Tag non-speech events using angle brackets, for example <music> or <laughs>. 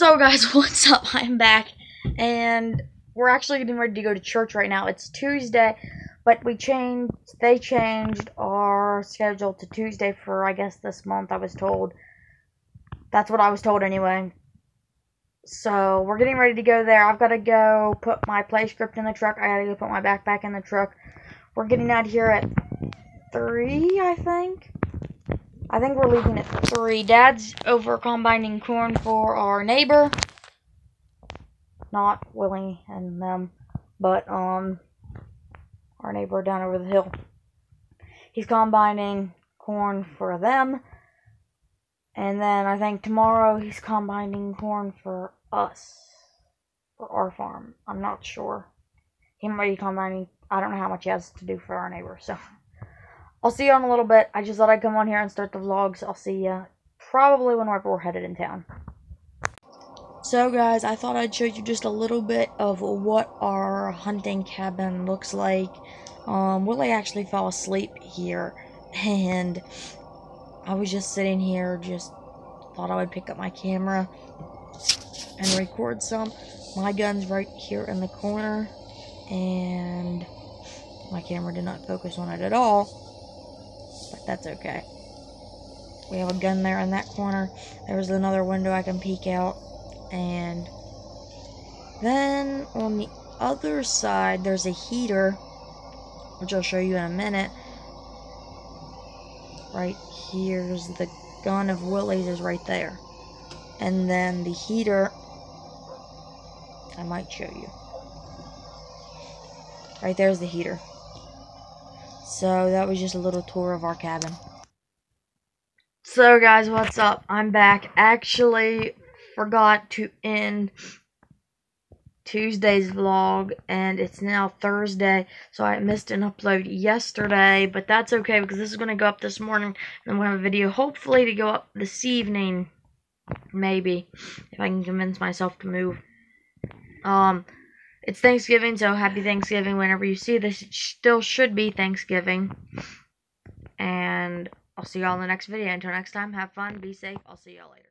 So, guys, <laughs> what's up? I'm back, and we're actually getting ready to go to church right now. It's Tuesday, but we changed, they changed our schedule to Tuesday for, I guess, this month, I was told. That's what I was told anyway. So, we're getting ready to go there. I've got to go put my play script in the truck. I got to go put my backpack in the truck. We're getting out here at 3, I think. I think we're leaving at 3. Dad's over combining corn for our neighbor. Not Willie and them, but, um, our neighbor down over the hill. He's combining corn for them. And then I think tomorrow he's combining corn for us. For our farm. I'm not sure. He might be combining, I don't know how much he has to do for our neighbor, so. I'll see you in a little bit. I just thought I'd come on here and start the vlogs. I'll see you probably whenever we're headed in town. So guys, I thought I'd show you just a little bit of what our hunting cabin looks like. Um, Willie actually fell asleep here, and I was just sitting here, just thought I would pick up my camera and record some. My gun's right here in the corner, and my camera did not focus on it at all but that's okay. We have a gun there in that corner. There's another window I can peek out. And then on the other side, there's a heater, which I'll show you in a minute. Right here's the gun of Willie's is right there. And then the heater, I might show you. Right there's the heater. So that was just a little tour of our cabin. So guys, what's up? I'm back. Actually forgot to end Tuesday's vlog and it's now Thursday so I missed an upload yesterday but that's okay because this is going to go up this morning and we'll have a video hopefully to go up this evening maybe if I can convince myself to move um it's Thanksgiving, so happy Thanksgiving whenever you see this. It still should be Thanksgiving. And I'll see y'all in the next video. Until next time, have fun, be safe. I'll see y'all later.